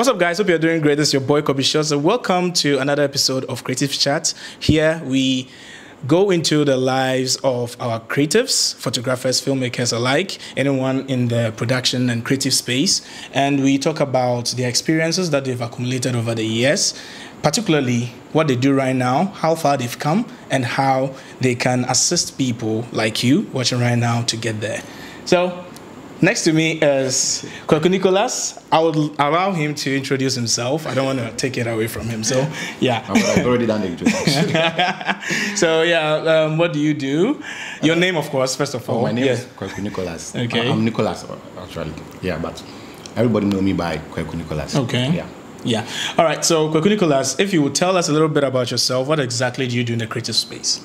What's up, guys? Hope you're doing great. This is your boy Kobby Shot. welcome to another episode of Creative Chat. Here we go into the lives of our creatives, photographers, filmmakers alike, anyone in the production and creative space, and we talk about the experiences that they've accumulated over the years, particularly what they do right now, how far they've come, and how they can assist people like you watching right now to get there. So, Next to me is Kwaku Nicholas. I would allow him to introduce himself. I don't want to take it away from him. So, yeah. I've already done the introduction. so, yeah, um, what do you do? Your name, of course, first of oh, all. my name yeah. is Kwaku Nicholas. Okay. I'm Nicholas, actually. Yeah, but everybody know me by Kwaku Nicholas. Okay. Yeah. Yeah. All right. So, Kwaku Nicholas, if you would tell us a little bit about yourself, what exactly do you do in the creative space?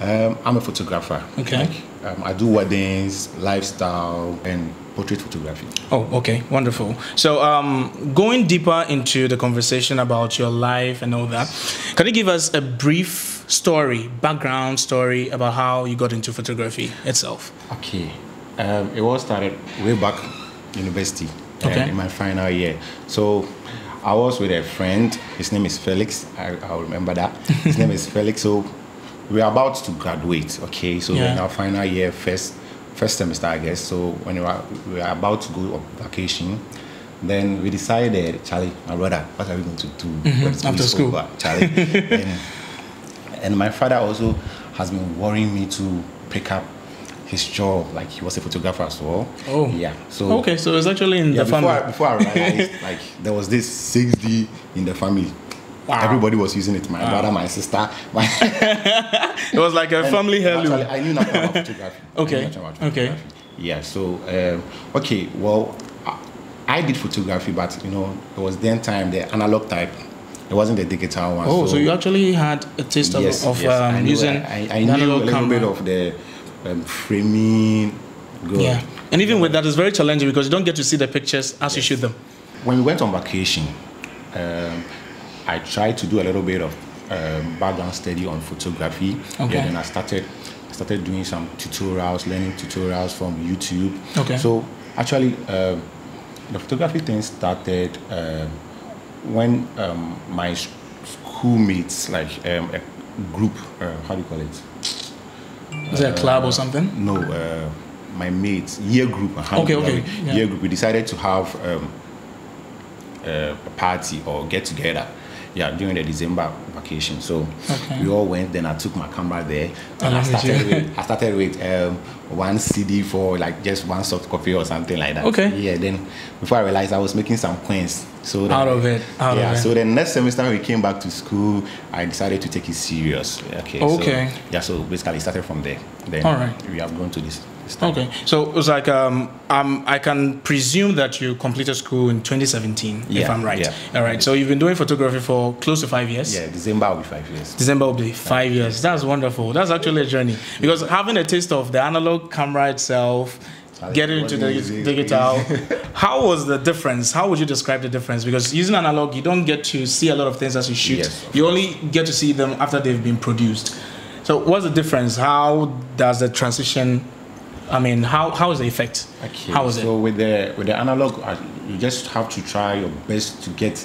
Um, I'm a photographer. Okay. Like, um, I do weddings, lifestyle, and portrait photography. Oh, okay, wonderful. So, um, going deeper into the conversation about your life and all that, can you give us a brief story, background story about how you got into photography itself? Okay. Um, it all started way back university. Uh, okay. in my final year. So I was with a friend. His name is Felix. I, I remember that. His name is Felix. So we are about to graduate, okay? So Yeah. we're in our final year, first first semester, I guess. So when we were, we were about to go on vacation, then we decided, Charlie, my brother, what are we going to do mm-hmm. when after school. over, Charlie? and, and my father also has been worrying me to pick up his job, like he was a photographer as well. Oh. yeah. So Okay, so it's actually in yeah, the before family. I, before I realized, like there was this 6D in the family. Wow. Everybody was using it. My brother, my sister, my it was like a family heirloom. I knew nothing about photography. Okay, about okay. Yeah. So, um, okay. Well, I, I did photography, but you know, it was then time the analog type. It wasn't the digital one. Oh, so you actually had a taste of, yes, of yes, I um, knew- using I, I the knew a little camera. bit of the um, framing. Good. Yeah, and even with that, it's very challenging because you don't get to see the pictures as you shoot them. when we went on vacation, um, I tried to do a little bit of um, background study on photography. Okay. Yeah, then I started I started doing some tutorials, learning tutorials from YouTube. Okay. So actually, um, the photography thing started um, when um, my schoolmates, like um, a group, uh, how do you call it? Is it a club or something? No, uh, my mates, year group. uh, Okay, okay, yeah. Year group. We decided to have um, uh, a party or get together. Yeah, during the December vacation. So Okay. we all went. Then I took my camera there. And I started with I started with um, one CD for like just one soft copy or something like that. Okay. Yeah. Then before I realized I was making some coins. So that, Out of it, out of yeah. it. So the next semester we came back to school, I decided to take it serious. Okay. so- Okay. yeah. So basically, it started from there. Then All right. we have gone to this. Okay, so it was like um, um, I can presume that you completed school in 2017, if I'm right. yeah. All right, so you've been doing photography for close to five years. Yeah, December will be five years. December will be five years. That's wonderful. That's actually a journey because having a taste of the analog camera itself, getting into the digital. How was the difference? How would you describe the difference? Because using analog, you don't get to see a lot of things as you shoot. Yes, you only get to see them after they've been produced. So, what's the difference? How does the transition? I mean, how how is the effect? Okay. How is so it? with the with the analog, uh, you just have to try your best to get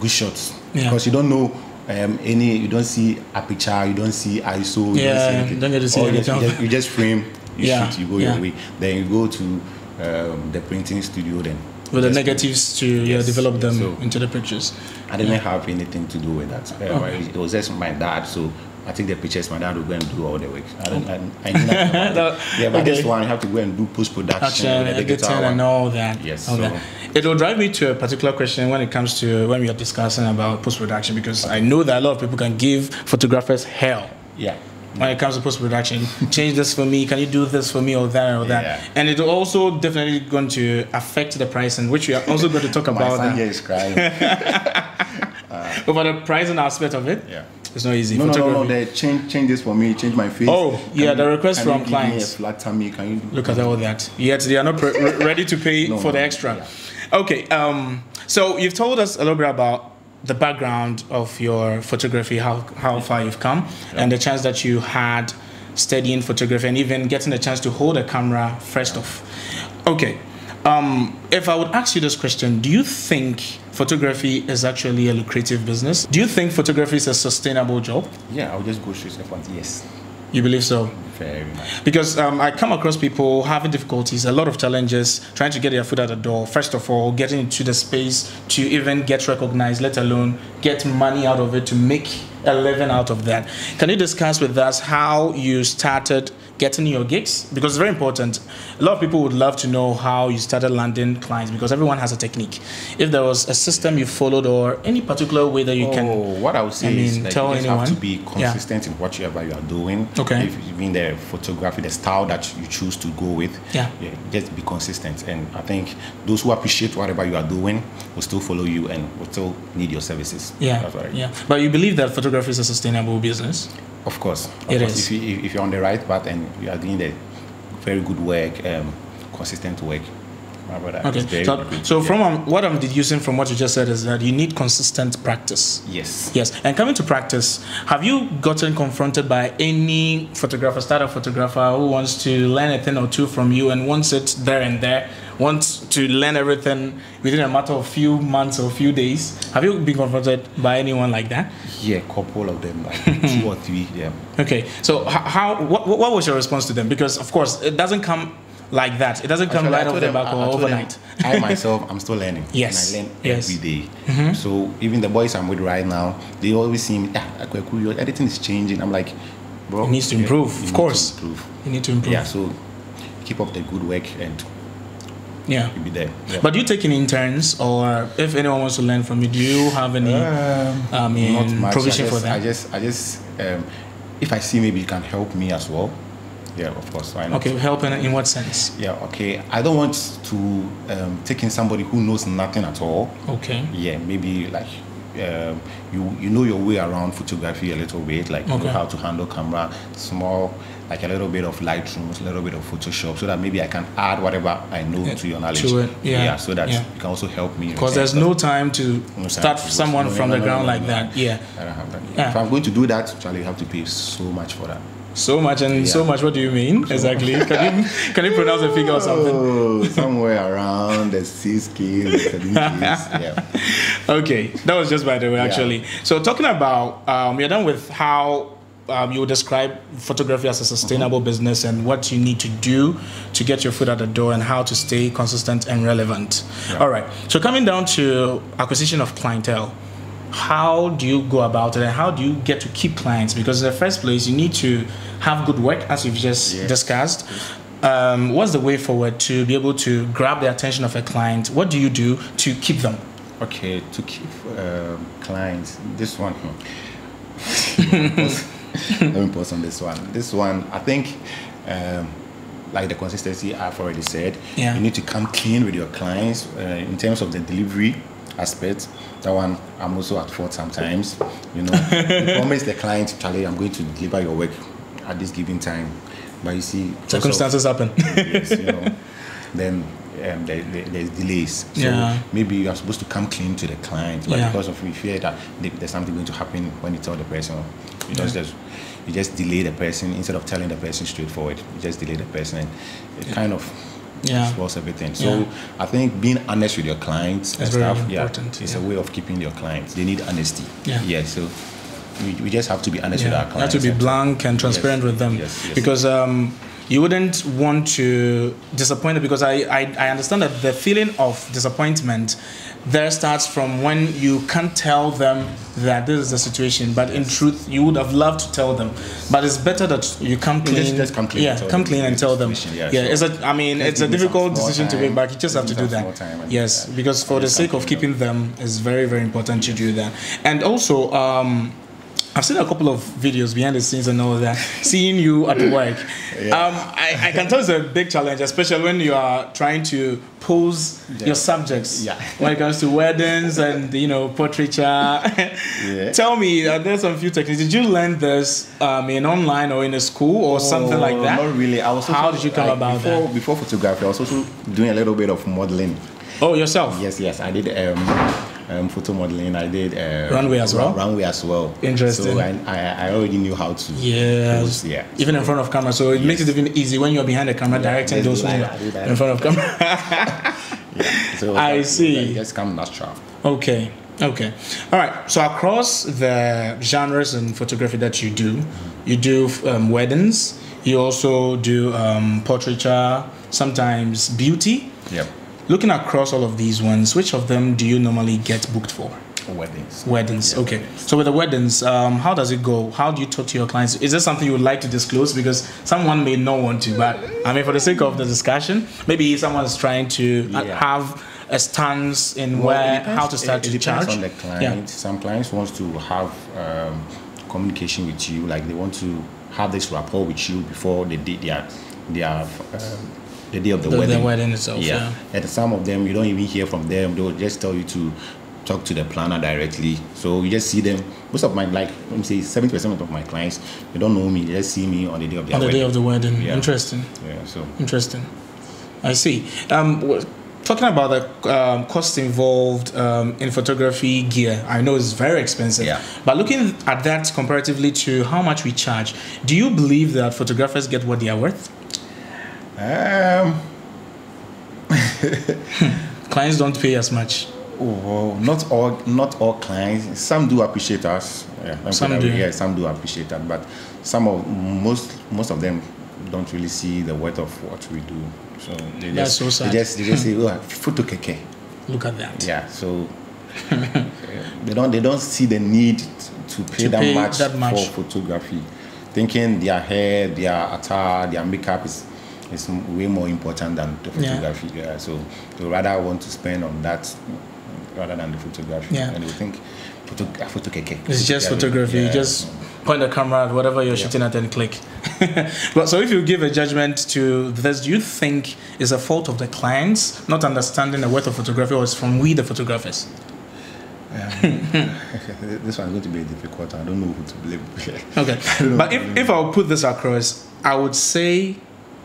good shots Yeah. because you don't know um, any. You don't see aperture. You don't see ISO. You Yeah, don't see anything. don't get to see you, just, you, anything. just, you just frame. You Yeah, shoot. You go yeah. your way. Then you go to um, the printing studio. Then With the negatives to yeah, develop them so- into the pictures. I didn't have anything to do with that. Uh, Okay. It was just my dad. So. I take the pictures. My dad will go and do all the work. I don't. I, I knew nothing about No. Yeah, but this one you have to go and do post production. action, with the editing, and all that. Yes, all so- that. It will drive me to a particular question when it comes to when we are discussing about post production because I know that a lot of people can give photographers hell Yeah. when it comes to post production. Change this for me. Can you do this for me or that or that? Yeah. And it's also definitely going to affect the pricing, which we are also going to talk My about son that. here is crying. Over the pricing aspect of it, yeah. It's not easy. No, no, no, no. They change change this for me. Change my face. Oh, Can yeah, you- the request from a clients. flat tummy. Can you Look at all that. Yet they are not pre- ready to pay No, for the extra. yeah. Okay. Um, so you've told us a little bit about the background of your photography, how how far you've come, and the chance that you had studying photography, and even getting the chance to hold a camera first off. Okay. Um, if I would ask you this question, do you think photography is actually a lucrative business. Do you think photography is a sustainable job? Yeah, I'll just go straight to the point. Yes, You believe so? very much. Because um, I come across people having difficulties, a lot of challenges, trying to get their foot out the door. First of all, getting into the space to even get recognized, let alone get money out of it to make a living out of that. Can you discuss with us how you started getting your gigs? Because it's very important. A lot of people would love to know how you started landing clients because everyone has a technique. If there was a system you followed or any particular way that you can. Oh, what I would say I is mean, like, tell you just anyone. have to be Yeah. consistent in whatever you are doing. Okay. If you mean the photography, the style that you choose to go with, Yeah. just be consistent. And I think those who appreciate whatever you are doing will still follow you and will still need your services. Yeah, right. yeah. But you believe that photography is a sustainable business? Of course. Of It course. is. If, you, if you're on the right path and you are doing the very good work, um, consistent work, Okay. So, so Yeah. from um, what I'm deducing from what you just said is that you need consistent practice. Yes. Yes. And coming to practice, have you gotten confronted by any photographer, startup photographer who wants to learn a thing or two from you and wants it there and there, wants to learn everything within a matter of few months or few days? Have you been confronted by anyone like that? Yeah, a couple of them, like two or three. Yeah. Okay. So how what, what was your response to them? Because of course it doesn't come like that. It doesn't come Actually, right off the back I- or I told overnight. I myself, I'm still learning. Yes, And I learn yes. every day. So even the boys I'm with right now, they always see me, ah, your editing is changing. I'm like, bro. It needs to improve, you of course. improve. You need to improve. Yeah, so keep up the good work and Yeah. you'll be there. Yeah. But do you take any interns, or if anyone wants to learn from you, do you have any? Um, I mean, provision for that? I just, I just, um, if I see maybe you can help me as well. Yeah, of course. Why not? okay, help in, in what sense? Yeah, okay. I don't want to um, take in somebody who knows nothing at all. Okay. Yeah, maybe like um, you you know your way around photography a little bit, like you know how to handle camera, small, like a little bit of Lightroom, a little bit of Photoshop, so that maybe I can add whatever I know Yeah, to your knowledge. to it, yeah, so that yeah. you can also help me. Because there's no time to No start time to- someone no, from no, the ground like that. Yeah. I don't have that. Yeah. If I'm going to do that, Charlie, you have to pay so much for that. So much and so much. What do you mean exactly? Can you can you pronounce a figure or something? Oh, somewhere around the six K, the seven Ks. Yeah. Okay, that was just by the way, Yeah. actually. So talking about, um, you're done with how um, you would describe photography as a sustainable business and what you need to do to get your foot out the door and how to stay consistent and relevant. Yeah. All right. So coming down to acquisition of clientele, how do you go about it and how do you get to keep clients? Because in the first place, you need to have good work, as we've just discussed. Um, what's the way forward to be able to grab the attention of a client? What do you do to keep them? Okay, to keep um, clients, this one. hmm. Let me pause on this one. This one, I think, um, like the consistency I've already said, Yeah. you need to come clean with your clients uh, in terms of the delivery aspect. That one, I'm also at fault sometimes. You know, you promise the client, Charlie, I'm going to deliver your work at this given time, but you see, because of- Circumstances happen. yes, you know, then um, there, there, there's delays. So Yeah. maybe you are supposed to come clean to the client, but Yeah. because of we fear that there's something going to happen when you tell the person, you just, just you just delay the person instead of telling the person straightforward. You just delay the person, and it kind of Yeah. spoils everything. So Yeah. I think being honest with your clients and That's very stuff, important, yeah, it's a way of keeping your clients. They need honesty. Yeah. Yeah. So we, we just have to be honest with Yeah, our you have to be blank and transparent Yes, with them. Yes, yes. because um, you wouldn't want to disappoint them because I, I, I understand that the feeling of disappointment there starts from when you can't tell them that this is the situation but in truth you would have loved to tell them. But it's better that you come clean. just come clean yeah and tell come them clean and tell them. yeah, yeah, it's a, I mean just it's a give me some difficult decision to time, make but you just have to do that. small time and- yes because for the sake of keeping them it's very very important to do that. And also um, I've seen a couple of videos behind the scenes and all that, seeing you at work. Yeah. Um, I, I can tell it's a big challenge, especially when you are trying to pose Yeah. your subjects Yeah. when it comes to weddings and you know portraiture. Tell me, are there some few techniques? Did you learn this um, in online or in a school or something like Oh, that? Not really. I was How did you come like, about before, that? Before photography, I was also doing a little bit of modeling. Oh, yourself. Yes, yes, I did um, um, photo modeling. I did uh, Runway as well? Runway as well. Interesting. So I, I, I already knew how to. Yes. pose, yeah. Even in front of camera, so it makes it even easy when you're behind the camera directing those do who that, are do that. in front of camera. So I see. Just come natural. Okay. Okay. All right. So across the genres and photography that you do, you do um, weddings. You also do um, portraiture, sometimes beauty. Yep. Looking across all of these ones, which of them do you normally get booked for? Weddings. Weddings. Yeah, okay. weddings. So with the weddings, um, how does it go? How do you talk to your clients? Is there something you would like to disclose? Because someone may not want to, but I mean, for the sake of the discussion, maybe someone is trying to uh, Yeah. have a stance in Well, where depends- how to start it, to depends charge. on the client. Some clients wants to have um, communication with you, like they want to have this rapport with you before they did their their um, the day of the, The- the wedding. wedding itself, yeah. And some of them you don't even hear from them. They will just tell you to talk to the planner directly. So you just see them. Most of my like let me say seventy percent of my clients they don't know me. They just see me on the day of their on the wedding. day of the wedding. Yeah. Interesting. yeah. So Interesting. I see. Um, talking about the um, cost involved um, in photography gear, I know it's very expensive. Yeah. But looking at that comparatively to how much we charge, do you believe that photographers get what they are worth? Um. Clients don't pay as much. Well, not all not all clients. Some do appreciate us. Yeah, Some do. Yeah, some do appreciate that, but some of most most of them don't really see the worth of what we do. So they That's just so sad. they just they just say, "Oh, photo keke." Look at that. Yeah, so they don't they don't see the need to pay, To that, pay much that much. for photography, thinking their hair, their attire, their makeup is is way more important than the photography. Yeah, so they rather want to spend on that rather than the photography. Yeah. and they think photo uh, photo keke. It's just Yeah, photography. You yeah. just point the camera at whatever you're shooting at and click. but so if you give a judgment to this, do you think is a fault of the clients not understanding the worth of photography or is from we the photographers? this one is going to be difficult. I don't know who to blame. Okay. I don't know but if, if I'll put this across, I would say,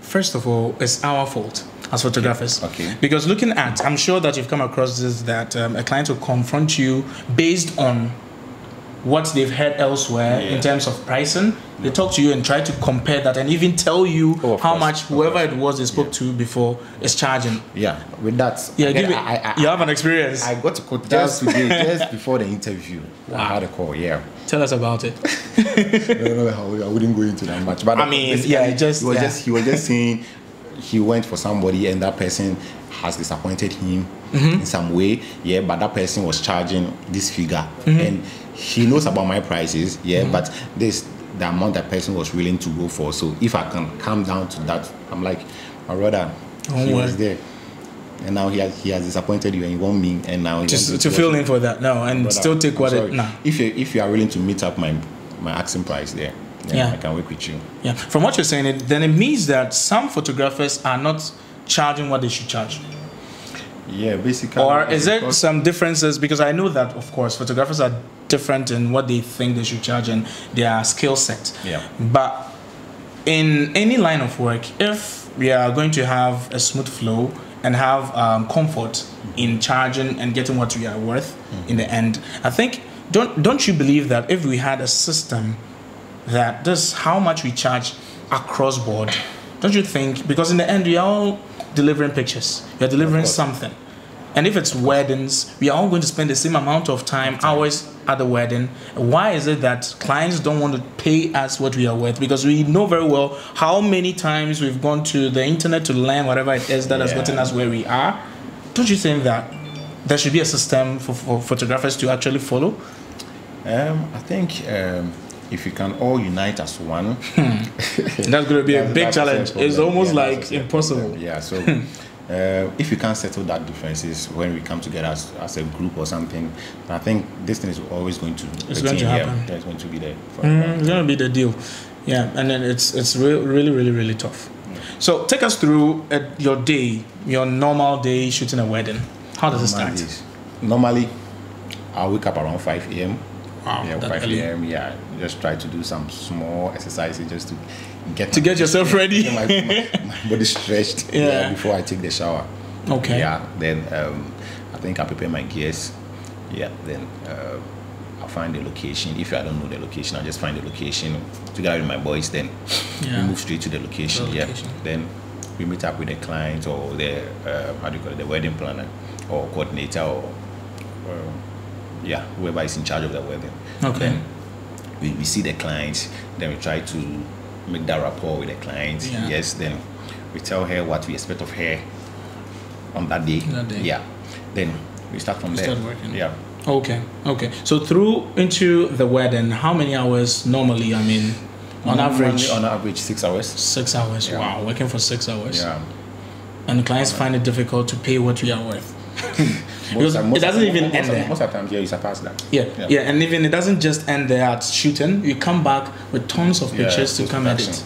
first of all, it's our fault as photographers. Okay. Because looking at, I'm sure that you've come across this that um, a client will confront you based on what they've heard elsewhere in terms of pricing. They talk to you and try to compare that and even tell you Oh, how course, much whoever it was they spoke to before is charging. yeah, with that, Yeah, again, give it. I, I, you have an experience. I got to quote just today, just before the interview. I had a call. Yeah, Tell us about it. I don't know how I wouldn't go into that much, but I mean, yeah, it just- he was yeah. just he was just saying he went for somebody and that person has disappointed him Mm-hmm. in some way. Yeah, but that person was charging this figure Mm-hmm. and he knows about my prices. Yeah, but this the amount that person was willing to go for. So if I can come down to that, I'm like, my brother, Don't he was there. And now he has, he has disappointed you and you want me and now he To, fill in for that. No, and Brother, still take I'm what it. Nah. If you if you are willing to meet up my my asking price there, then Yeah. I can work with you. Yeah, from what you're saying, it, then it means that some photographers are not charging what they should charge. Yeah, basically. Or is there some differences? Because I know that, of course, photographers are different in what they think they should charge and their skill set. Yeah. But in any line of work, if we are going to have a smooth flow and have um, comfort in charging and getting what we are worth in the end, I think don't don't you believe that if we had a system that this how much we charge across board, don't you think? Because in the end, we are all delivering pictures. We are delivering something. And if it's weddings, we are all going to spend the same amount of time, hours at the wedding. Why is it that clients don't want to pay us what we are worth? Because we know very well how many times we've gone to the internet to learn whatever it is that has gotten us where we are. Don't you think that there should be a system for, for photographers to actually follow? Um, I think um, if we can all unite as one, that's going to be a big challenge. It's almost Yeah, like impossible. Yeah, so uh, if you can't settle that differences when we come together as, as a group or something, I think this thing is always going to. It's going to here, happen. It's going to be there. Mm, it's gonna be the deal, yeah. And then it's it's re- really really really tough. So take us through uh, your day, your normal day shooting a wedding. How does it start? Normally, normally, I wake up around 5 a.m. Wow, yeah, 5 a.m. Yeah, just try to do some small exercises just to get To get yourself ready. my, my, my body stretched. Yeah. before I take the shower. Okay. Yeah. Then um, I think I prepare my gears. Yeah. Then uh, I'll find the location. If I don't know the location, I'll just find the location together with my boys. Then Yeah. we move straight to the location. The Yeah. location. Then we meet up with the client or the uh, how do you call it, the wedding planner or coordinator or uh, yeah, whoever is in charge of the wedding. Okay. Then we, we see the client, then we try to make that rapport with the client. Yeah. Yes, then we tell her what we expect of her on that day. That day. Yeah. Then we start from there. start working. Yeah. Okay, okay. So through into the wedding, how many hours normally? I mean, on average, on average six hours. six hours. Yeah. Wow, working for six hours. Yeah. And clients find it difficult to pay what you are worth. Because Most- it doesn't even most, end there. Most of the times, yeah, you surpass that. Yeah, yeah, and even it doesn't just end there at shooting. You come back with tons of Yeah, pictures to come edit.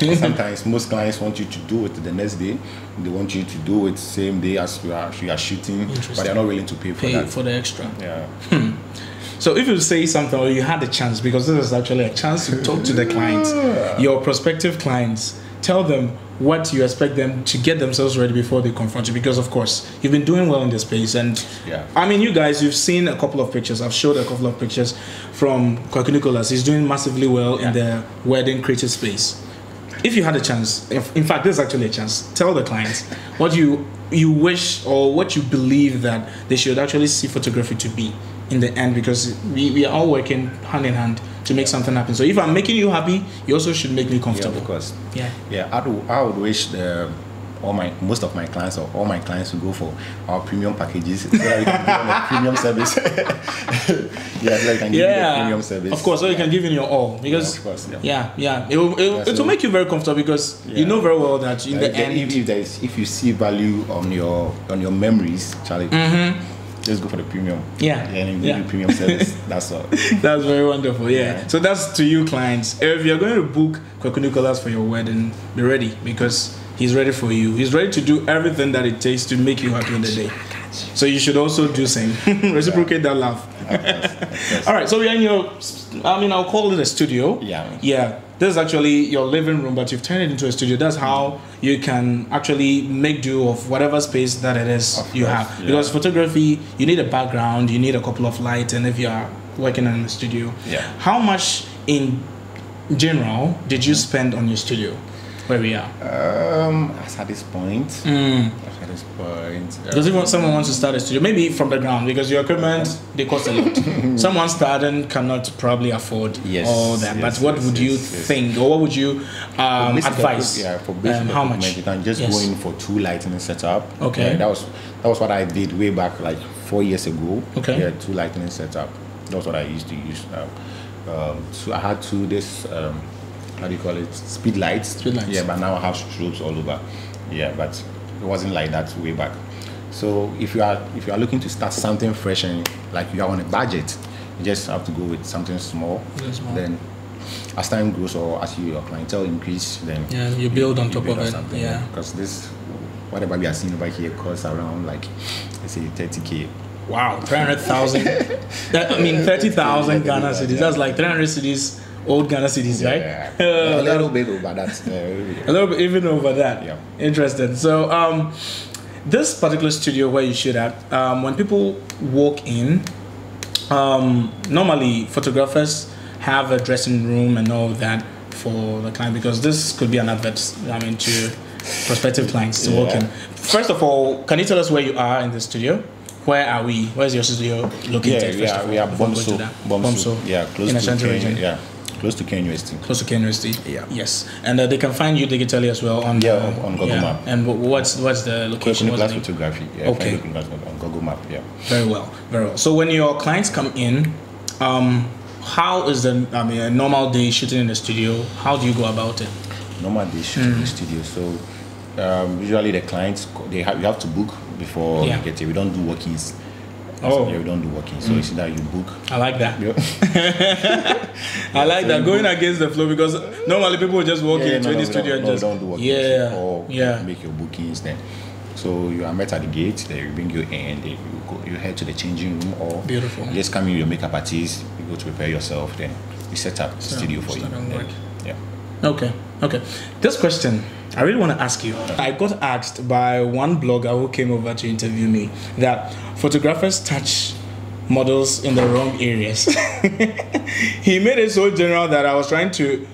Yeah. Sometimes most clients want you to do it the next day. They want you to do it same day as you are, you are shooting, but they're not willing to pay for Pay that. for the extra. yeah. Hmm. So if you say something or you had a chance, because this is actually a chance to talk to the clients, your prospective clients, tell them what you expect them to get themselves ready before they confront you. Because of course you've been doing well in this space, and Yeah. I mean you guys, you've seen a couple of pictures. I've showed a couple of pictures from Kwaku Nicholas. He's doing massively well in the wedding creative space. If you had a chance, if, in fact, there's actually a chance. Tell the clients what you you wish or what you believe that they should actually see photography to be in the end, because we, we are all working hand in hand to make something happen. So if I'm making you happy, you also should make me comfortable. Yeah, of course. Yeah. Yeah, I would, I would wish the, all my most of my clients or all my clients to go for our premium packages so that we can give them a premium service. yeah, so can give you Yeah, premium service. of course. So you can give in your all because Yeah, of course, yeah. yeah, yeah, it will, it, Yeah, it will make you very comfortable because you know very well that in Like, the end, if, if there is if you see value on your on your memories, Charlie, mm-hmm. Just go for the premium. Mm-hmm. Yeah. and Yeah. premium service. That's all. That's very wonderful. Yeah. Yeah. So that's to you, clients. If you're going to book Kwaku Nicholas for your wedding, be ready because he's ready for you. He's ready to do everything that it takes to make you happy in the day. So you should also do same. Reciprocate that love. All right. So we are in your. I mean, I'll call it a studio. Yeah. Yeah. This is actually your living room, but you've turned it into a studio. That's how you can actually make do of whatever space that it is Of you course, have. yeah. Because photography, you need a background, you need a couple of lights, and if you are working in a studio, Yeah. how much in general did you spend on your studio? Where we are. Um, as at this point, Mm. This point, Because if someone wants to start a studio, maybe from the ground, because your equipment they cost a lot. someone starting cannot probably afford Yes, all that. yes, but what yes, would you think, or what would you um, advise? Yeah, for basic Um, how much? You can just Yes. go in for two lighting setup. Okay. Yeah, that was that was what I did way back like four years ago. Okay. Yeah, two lighting setup. That's what I used to use. Um, um, so I had two this um, how do you call it? Speed lights. Speed lights. Yeah, but now I have strobes all over. Yeah, but it wasn't like that way back. So if you are if you are looking to start something fresh and like you are on a budget, you just have to go with something small. Small. Then as time grows or as you, your clientele increase, then Yeah, you build on top build of it, something, yeah. Because this, whatever we are seeing over here, costs around like, let's say, 30k. Wow, 300,000. I mean, 30,000 Ghana cedis. That's like 300 cedis, old Ghana cedis, right? Yeah. A little bit over that. a little bit even over that. Yeah. Interesting. So, um, this particular studio where you shoot at, um, when people walk in, um, normally photographers have a dressing room and all that for the client because this could be an advert. I mean, to prospective clients to walk Yeah. in. First of all, can you tell us where you are in the studio? Where are we? Where's your studio Yeah, located? are, of we are before we go Bomso. Bomso. Yeah, close in to Ken, region. Yeah, close to Ken University. Close to Ken University. Yeah. Yes, and uh, they can find you digitally as well on Yeah, uh, on- Google Map. And what's what's the location? What's Nicholas the name? photography. Yeah, Okay. On Google Map. Yeah. Very well, very well. So when your clients come in, um, how is the I mean a normal day shooting in the studio? How do you go about it? normal day shooting Hmm. in the studio. So um, usually the clients they have you have to book before Yeah. you get here. We don't do walk-ins. Oh. yeah, we don't do walk-ins. So mm. it's either you book. I like that. Yeah. I like that going against the flow because normally people just walk Yeah, into no, any no, studio no, and no, just don't do walk-ins. yeah, Or oh, yeah. make your bookings then. So you are met at the gate. They bring you in. They, you go. You head to the changing room or Beautiful. Just come in your makeup artist. You go to prepare yourself. Then we set up the So, studio for you. Then, yeah. Okay, okay. This question, I really want to ask you. I got asked by one blogger who came over to interview me that photographers touch models in the wrong areas. he made it so general that I was trying to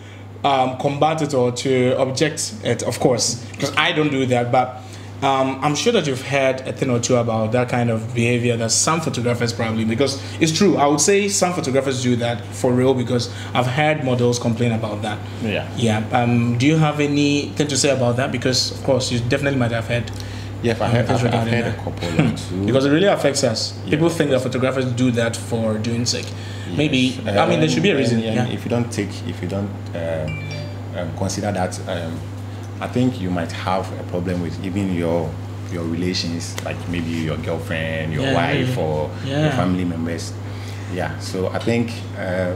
um, combat it or to object it, of course, because I don't do that. But um, I'm sure that you've heard a thing or two about that kind of behavior that some photographers probably, because it's true. I would say some photographers do that for real because I've heard models complain about that. Yeah. Yeah. Um, do you have anything to say about that? Because of course you definitely might have heard. Yeah, I have, things I've, I've heard a couple. Because it really affects us. People think that photographers do that for doing sake. Maybe Yes. I mean there should be a Um, reason. and- yeah. If you don't take, if you don't um, um, consider that, um, I think you might have a problem with even your your relations, like maybe your girlfriend, your Yeah, wife, yeah. or your family members. Yeah. So I think uh,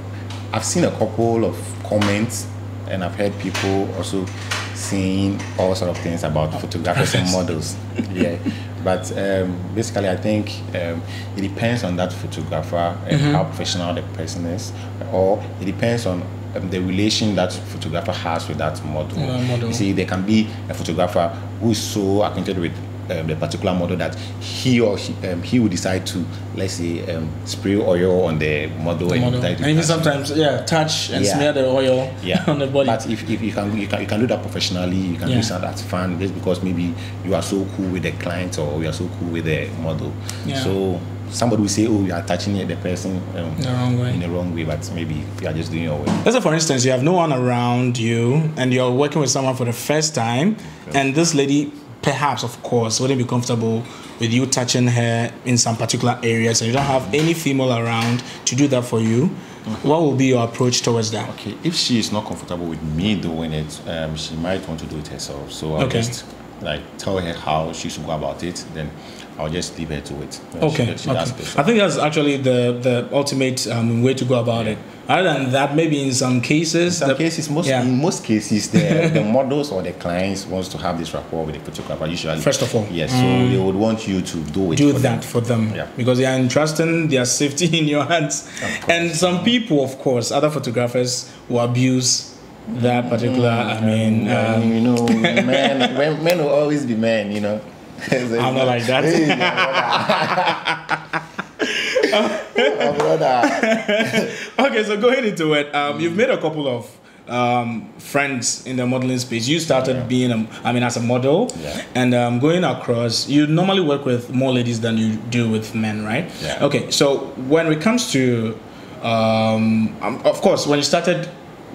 I've seen a couple of comments, and I've heard people also saying all sort of things about photographers and models. Yeah. But um, basically, I think um, it depends on that photographer and Mm-hmm. how professional the person is, or it depends on um, the relation that photographer has with that model. Uh, model. You see, there can be a photographer who is so acquainted with um, the particular model that he or he, um, he will decide to, let's say, um, spray oil on the model, and model. decide to And even sometimes, yeah, touch and Yeah. smear the oil yeah on the body. but if, if you can you can you can do that professionally you can Yeah. do something that's fun just because maybe you are so cool with the client or you are so cool with the model Yeah. so somebody will say oh you are touching the person um, The wrong way. in the wrong way but maybe you are just doing your way Let's say, for instance, you have no one around you and you're working with someone for the first time, and this lady, perhaps, of course, wouldn't be comfortable with you touching her in some particular areas, and you don't have any female around to do that for you. What will be your approach towards that? okay if she is not comfortable with me doing it um, she might want to do it herself so I'll Okay. just like tell her how she should go about it then I'll just leave her to it Okay, she, she okay. I think that's actually the the ultimate um, way to go about it. Other than that, maybe in some cases, in some the- cases, most yeah. in most cases, the, the models or the clients wants to have this rapport with the photographer. Usually, First of all. yes. So they would want you to do it. do for that them. for them Yeah. because they are entrusting their safety in your hands. And some people, of course, other photographers who abuse that particular. I mean, um, you know, men, men will always be men. You know. I'm not like that. Okay, so going into it, um, you've made a couple of um, friends in the modeling space. You started Yeah. being, a, I mean, as a model, Yeah. and um, going across. You normally work with more ladies than you do with men, right? Yeah. Okay, so when it comes to, um, um, of course, when you started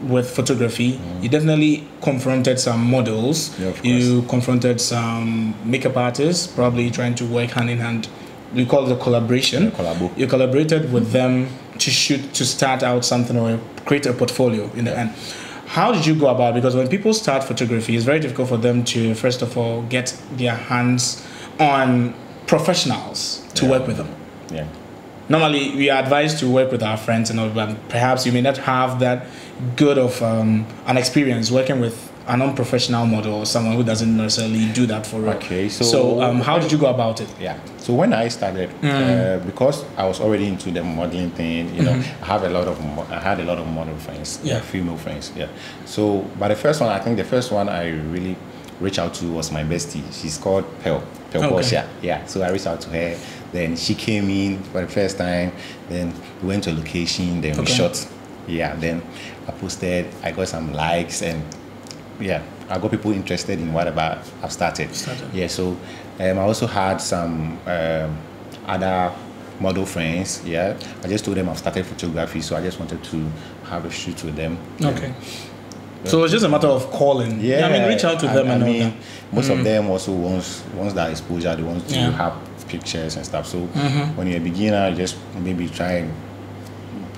with photography, you definitely confronted some models. Mm. Yeah, you confronted some makeup artists, probably trying to work hand in hand. We call it a collaboration. Yeah. You collaborated with them to shoot to start out something or create a portfolio in the end. How did you go about? Because when people start photography, it's very difficult for them to first of all get their hands on professionals to Yeah. work with them. Yeah. Normally, we are advised to work with our friends and all, but perhaps you may not have that good of um, an experience working with a non-professional model or someone who doesn't necessarily do that for real. Okay, so- so um, how did you go about it? Yeah. So when I started, uh, because I was already into the modeling thing, you know, I have a lot of, I had a lot of model friends, Yeah. female friends, yeah. So, but the first one, I think the first one I really reached out to was my bestie. She's called Pearl, Pearl Okay. Portia. Yeah. So I reached out to her. Then she came in for the first time. Then we went to a location. Then we shot. Yeah. Then I posted. I got some likes and yeah, I got people interested in whatever I've started. Started. Yeah, so um, I also had some um, other model friends. Yeah, I just told them I've started photography, so I just wanted to have a shoot with them. Okay. So it's just a matter of calling. Yeah, I mean, reach out to them I, and I all mean, most of them also wants wants that exposure. They want to Yeah. have pictures and stuff. So when you're a beginner, you just maybe try and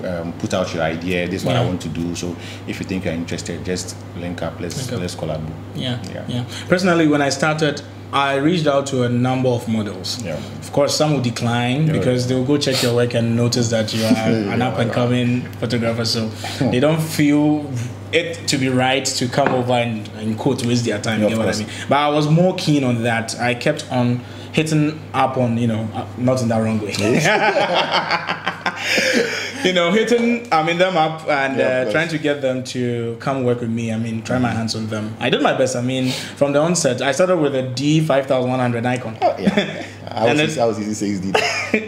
um, put out your idea. This is what I want to do. So if you think you're interested, just link up. Let's Link up. let's collaborate. Yeah, Yeah. yeah. Personally, when I started, I reached out to a number of models. Yeah. Of course, some will decline because they will go check your work and notice that you are an up and coming photographer. So they don't feel it to be right to come over and, and quote waste their time. Yeah, you know what I mean? But I was more keen on that. I kept on hitting up on you know uh, not in that wrong way. you know, hitting, I mean, them up and Yeah, uh, trying to get them to come work with me. I mean, try my hands on them. I did my best. I mean, from the onset, I started with a D5100 Nikon. Oh, yeah. I was, it- I was easy six D.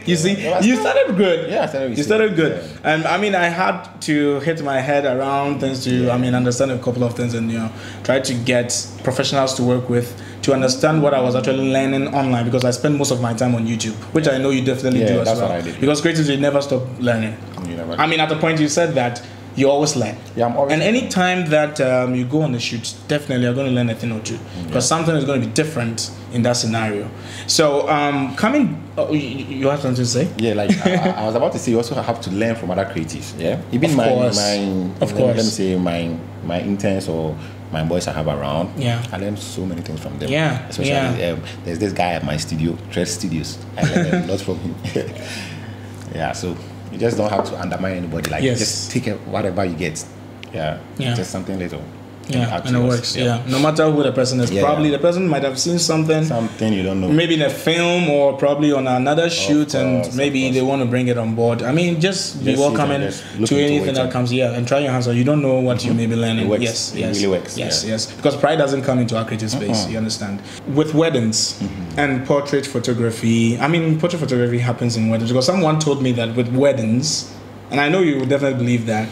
You see, Yeah, you started good. Yeah, I started You started good. yeah. And I mean, I had to hit my head around things to, I mean, understand a couple of things and, you know, try to get professionals to work with to understand what I was actually learning online because I spend most of my time on YouTube, which I know you definitely Yeah, do as that's well. what I did. Because creatives they never stop learning. You never- I mean, at the point you said that you always learn. Yeah, I'm always and any time that um, you go on the shoot, definitely you're going to learn a thing or two because something is going to be different in that scenario. So, um, coming, oh, you, you have something to say? Yeah, like I, I was about to say, you also have to learn from other creatives. Yeah, even Of my course. my Of let, course. Let me say my my interns or my boys I have around. Yeah. I learned so many things from them. Yeah, especially yeah. Um, there's this guy at my studio, Tread Studios. I learned a lot from him. yeah, so you just don't have to undermine anybody. Like Yes. just take it, whatever you get. Yeah, Yeah. just something little. Yeah, Add and it works. Yeah. no matter who the person is, Yeah. probably the person might have seen something, something you don't know. maybe in a film or probably on another shoot, course, and of maybe they want to bring it on board. I mean, just be Just and welcoming just to anything it that comes here and try your hands on. You don't know what you may be learning. It works. Yes, It yes, really works, Yes, yeah. yes, because pride doesn't come into our creative space. You understand? With weddings Mm-hmm. and portrait photography, I mean, portrait photography happens in weddings because someone told me that with weddings, and I know you would definitely believe that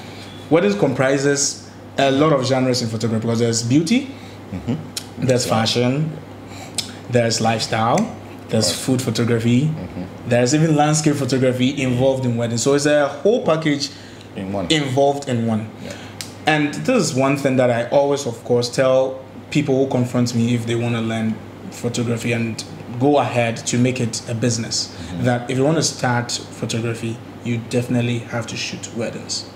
weddings comprises a lot of genres in photography because there's beauty, Mm-hmm. there's fashion, there's lifestyle, there's food photography, Mm-hmm. there's even landscape photography involved in weddings. So it's a whole package in one. involved in one. And this is one thing that I always, of course, tell people who confront me if they want to learn photography and go ahead to make it a business. That if you want to start photography, you definitely have to shoot weddings.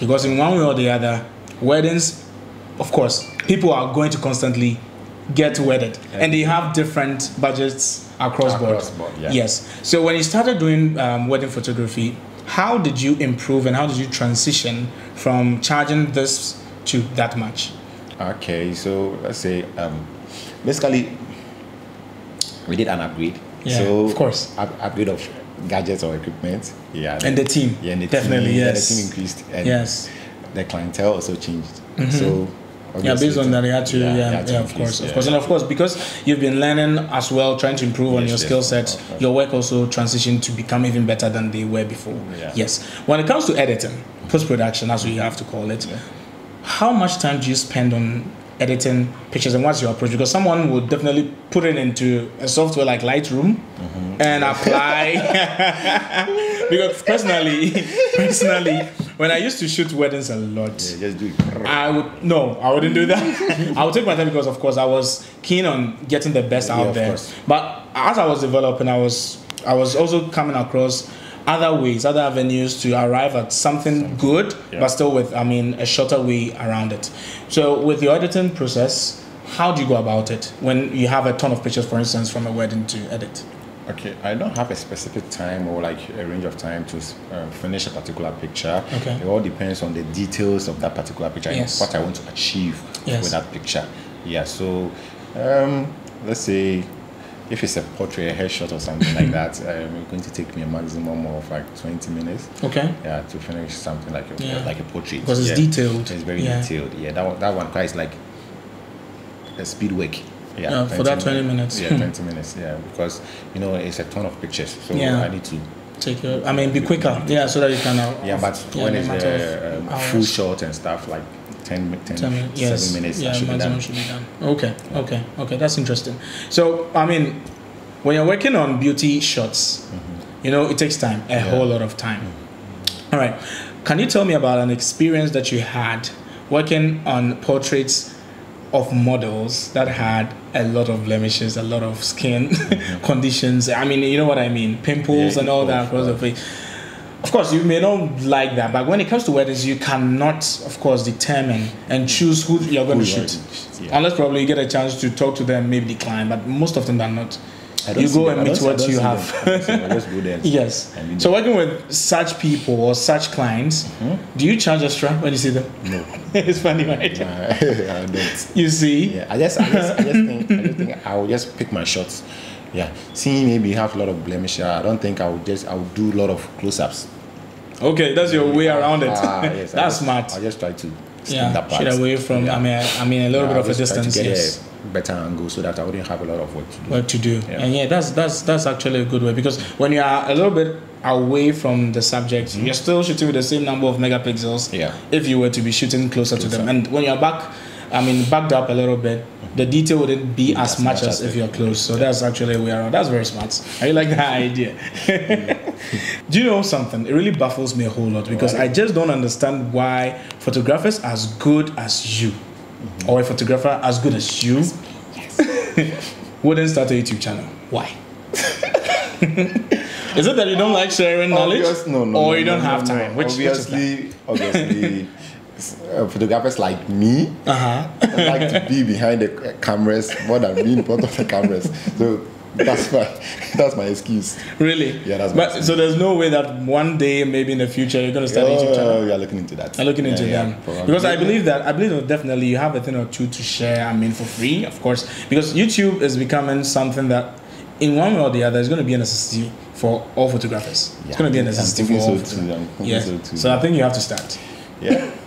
Because in one way or the other, weddings, of course, people are going to constantly get wedded, and they have different budgets across, Across board. board, yeah. Yes. So when you started doing um, wedding photography, how did you improve and how did you transition from charging this to that much? Okay, so let's say um, basically we did an upgrade. Yeah, so of course. up, upgrade of gadgets or equipment. Yeah, And the team, Yeah, and the definitely, team, yeah, yes. the team increased. And Yes. The clientele also changed. So Yeah, based on that, you had to, yeah, yeah, you had of course, of course, and of course, because you've been learning as well, trying to improve on your yes, skill set, your work also transitioned to become even better than they were before. Yeah. Yes. When it comes to editing, post production, as we have to call it, how much time do you spend on editing pictures, and what's your approach? Because someone would definitely put it into a software like Lightroom Mm-hmm. and apply. because personally, personally, when I used to shoot weddings a lot. Yeah, just do it. I would no, I wouldn't do that. I would take my time because, of course, I was keen on getting the best out of there. course. But as I was developing, I was I was also coming across other ways, other avenues to arrive at something good, Yeah. but still with I mean a shorter way around it. So with your editing process, how do you go about it when you have a ton of pictures, for instance, from a wedding to edit? Okay, I don't have a specific time or like a range of time to um, finish a particular picture. Okay. It all depends on the details of that particular picture and what I want to achieve Yes. with that picture. Yeah, so um, let's say if it's a portrait, a headshot or something like that, um, it's going to take me a maximum of like 20 minutes. Okay. Yeah, to finish something like a Yeah. like a portrait. Because it's yeah. detailed. It's very Yeah. detailed. Yeah, that one, that one quite is like a speed work. Yeah, Yeah, for that 20 minutes. Yeah, 20 minutes. Yeah, because you know it's a ton of pictures, so Yeah. I need to. Take your, I mean, be quicker. Yeah, so that you can. Uh, Yeah, but yeah, when it's matter uh, hours. full shot and stuff like 10, mi- 10, Ten minutes. Yes. 7 minutes, Yeah, should be maximum done. should be done. Okay. Okay. Okay. That's interesting. So, I mean, when you're working on beauty shots, Mm-hmm. you know, it takes time, a whole lot of time. All right. Can you tell me about an experience that you had working on portraits of models that had a lot of blemishes, a lot of skin conditions? I mean, you know what I mean? Pimples Mm-hmm. Yeah, and all that across the face. Of course, you may not like that, but when it comes to weddings, you cannot, of course, determine and choose who you're going Who to shoot. to shoot, yeah. Unless probably you get a chance to talk to them, maybe decline, but most of them are not. I You go and I meet I what you have. them. I don't see them. I just go there. Yes. I mean- So working with such people or such clients, do you charge extra when you see them? No, it's funny, right? I don't. You see? Yeah, I just, I just, I just think, I just think I will just pick my shots. Yeah, seeing maybe have a lot of blemish, I don't think I would just, I would do a lot of close-ups. Okay, that's your way around it. Ah, yes, I that's just- smart. I just try to Yeah, that part. shit away from. Yeah. I mean, I mean, a little Yeah, bit of a just try to distance. Yes. Better angle so that I wouldn't have a lot of work to do. what to do. Yeah. And yeah, that's that's that's actually a good way because when you are a little bit away from the subject, mm-hmm. you're still shooting with the same number of megapixels. Yeah. If you were to be shooting closer, to them, and when you're back I mean, backed up a little bit, the mm-hmm. detail wouldn't be as, As much, much as as if you're close. So that's actually a way around. That's very smart. I like that idea. Mm-hmm. Do you know something? It really baffles me a whole lot because I just don't understand why photographers as good as you, or a photographer as good as you, wouldn't start a YouTube channel. Why? Is it that you don't like sharing knowledge, Obvious- no, no, or no, you don't no, have no, time? no. Which, which is that? obviously, obviously, uh, photographers like me Uh huh. like to be behind the cameras more than being in front of the cameras. So that's my that's my excuse. Really? Yeah, that's my But so there's no way that one day, maybe in the future, you're gonna start a YouTube channel. Oh, we are looking into that. I'm looking into Yeah, them yeah, because I believe that I believe that definitely you have a thing or two to share. I mean, for free, of course, because YouTube is becoming something that, in one way or the other, is going to be a necessity for all photographers. it's going to be a necessity for all. so too, photographers. Yeah. So I think you have to start. Yeah,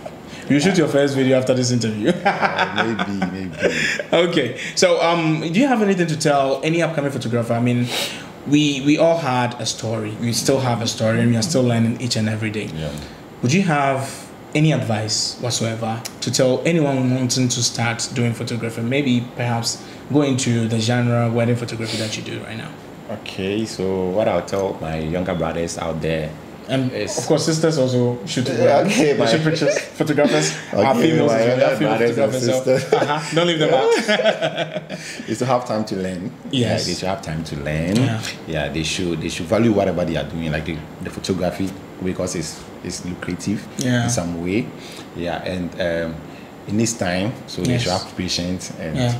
You shoot your first video after this interview. uh, maybe, maybe. okay. So, um, do you have anything to tell any upcoming photographer? I mean, we we all had a story. We still have a story, and we are still learning each and every day. Yeah. Would you have any advice whatsoever to tell anyone wanting to start doing photography? Maybe perhaps go into the genre wedding photography that you do right now. Okay, so what I'll tell my younger brothers out there And Yes. of course, sisters also shoot. Yeah, okay, they shoot pictures. Photographers are females. my as well. They are younger female photographers. So, uh-huh. Don't leave them out. is to have time to learn. Yes. Yeah, they should have time to learn. Yeah. Yeah, they should they should value whatever they are doing, like the, the photography because it's it's lucrative Yeah. in some way. Yeah, and um, it needs time, so they should have patience and Yeah.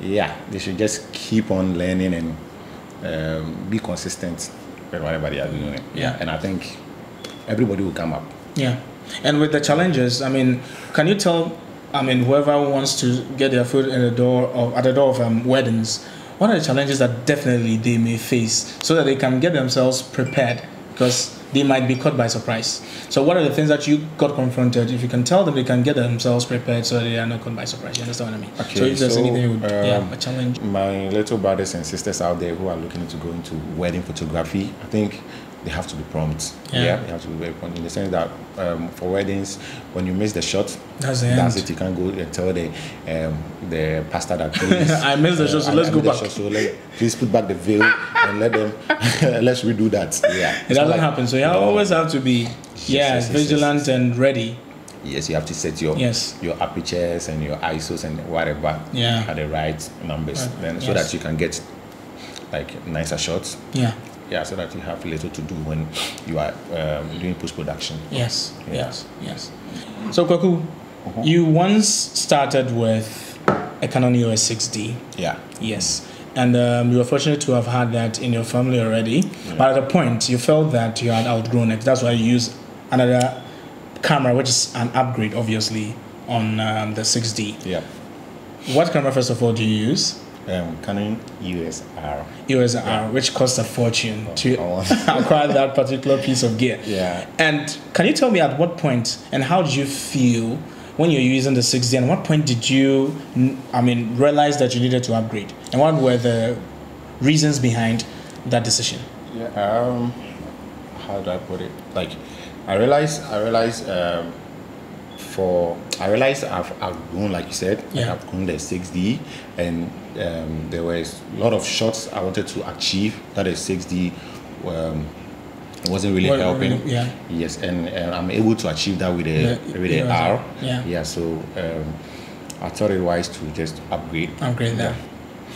yeah, they should just keep on learning and um, be consistent with whatever they are doing. Yeah. and I think everybody will come up. Yeah, and with the challenges, I mean, can you tell? I mean, whoever wants to get their foot in the door of at the door of um, weddings, what are the challenges that definitely they may face, so that they can get themselves prepared because they might be caught by surprise. So, what are the things that you got confronted? If you can tell them, they can get themselves prepared so they are not caught by surprise. You understand what I mean? Okay, so, if there's so, anything, would, yeah, um, a challenge. My little brothers and sisters out there who are looking to go into wedding photography, I think they have to be prompt. Yeah. they have to be very prompt in the sense that um, for weddings, when you miss the shot, That's the that's it. You can't go and tell the um, the pastor that please. I missed the shot, so I- let's I go missed back. shot, so let, please put back the veil and let them let's redo that. Yeah, It It's doesn't like- happen. So you No. always have to be, yeah, yes, yes, vigilant and ready. Yes, you have to set your Yes. your apertures and your ISOs and whatever Yeah. at the right numbers, Right, then so yes. that you can get like nicer shots. Yeah. Yeah, so that you have little to do when you are um, doing post production. Yes, Yeah. yes, yes. So, Kwaku, you once started with a Canon EOS 6D. Yeah, Yes. And um, you were fortunate to have had that in your family already. But at a point, you felt that you had outgrown it. That's why you used another camera, which is an upgrade, obviously, on um, the 6D. yeah. What camera, first of all, do you use? Um, Canon EOS R. EOS R, which cost a fortune to Oh. acquire that particular piece of gear. Yeah. And can you tell me at what point and how did you feel when you're using the 6D? And what point did you, I mean, realize that you needed to upgrade? And what were the reasons behind that decision? Yeah. Um, how do I put it? Like, I realized, I realized. um, for I realized I've outgrown, like you said, Yeah. I've grown the 6D, and um, there was a lot of shots I wanted to achieve that is 6D. Um, it wasn't really Well, helping. really, yeah. Yes, and, and I'm able to achieve that with a Yeah, with a R. Yeah. Yeah. So um, I thought it wise to just upgrade. Upgrade that.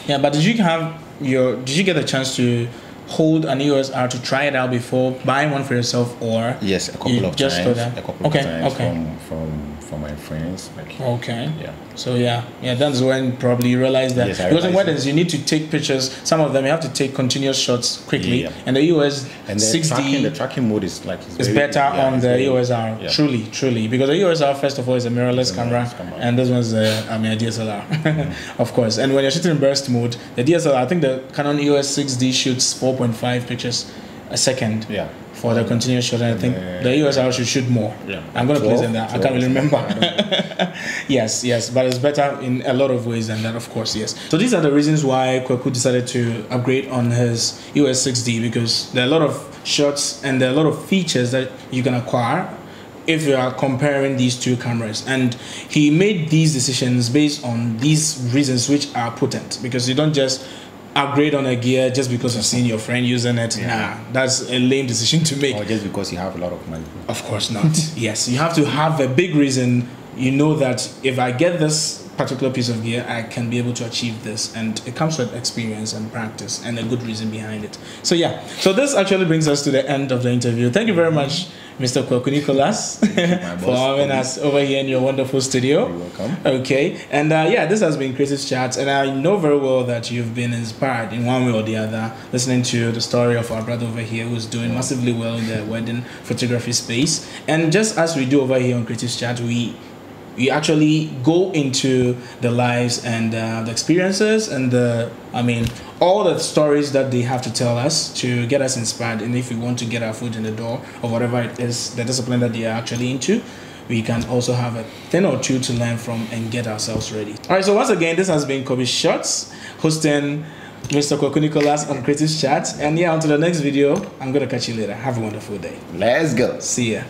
Yeah, but did you have your, did you get a chance to hold an EOS R to try it out before buying one for yourself or? Yes, a couple of just times. that? A couple Okay, of times okay. from from from my friends. Like, Okay. yeah. So yeah, yeah, that's when probably you realize that Yes, I because in weddings you need to take pictures. Some of them you have to take continuous shots quickly, Yeah. and the EOS And the 6D tracking, the tracking mode is like is very- better yeah, on the very- EOS R. yeah. Truly, truly, because the EOS R first of all is a mirrorless camera, mirrorless camera. and this one's a, I mean a DSLR, Mm-hmm. of course. And when you're shooting in burst mode, the DSLR, I think the Canon EOS 6D shoots 4.5 pictures a second. Yeah. For the continuous shot, and I think uh, the EOS R should shoot more. Yeah. I'm gonna place 12, in that. I can't really remember. I don't know. yes, yes, but it's better in a lot of ways than that, of course, yes. So these are the reasons why Kweku decided to upgrade on his EOS 6D because there are a lot of shots and there are a lot of features that you can acquire if you are comparing these two cameras and he made these decisions based on these reasons which are potent because you don't just upgrade on a gear just because you've seen your friend using it Yeah. nah that's a lame decision to make Or just because you have a lot of money. of course not. yes, you have to have a big reason. You know that if I get this particular piece of gear, I can be able to achieve this, and it comes with experience and practice and a good reason behind it. So yeah, so this actually brings us to the end of the interview. Thank you very much, Mr. Kwaku Nicholas, for having us over here in your wonderful studio. You're welcome. Okay, and uh, yeah, this has been Creative Chats, and I know very well that you've been inspired in one way or the other listening to the story of our brother over here who's doing massively well in the wedding photography space. And just as we do over here on Creative Chat, we we actually go into the lives and uh, the experiences and the I mean all the stories that they have to tell us to get us inspired. And if we want to get our foot in the door or whatever it is, the discipline that they are actually into we can also have a thing or two to learn from and get ourselves ready. All right, so once again, this has been Kobby Shots hosting Mr. Kwaku Nicholas on Creative Chat. And yeah, until the next video, I'm going to catch you later. Have a wonderful day. Let's go. See ya.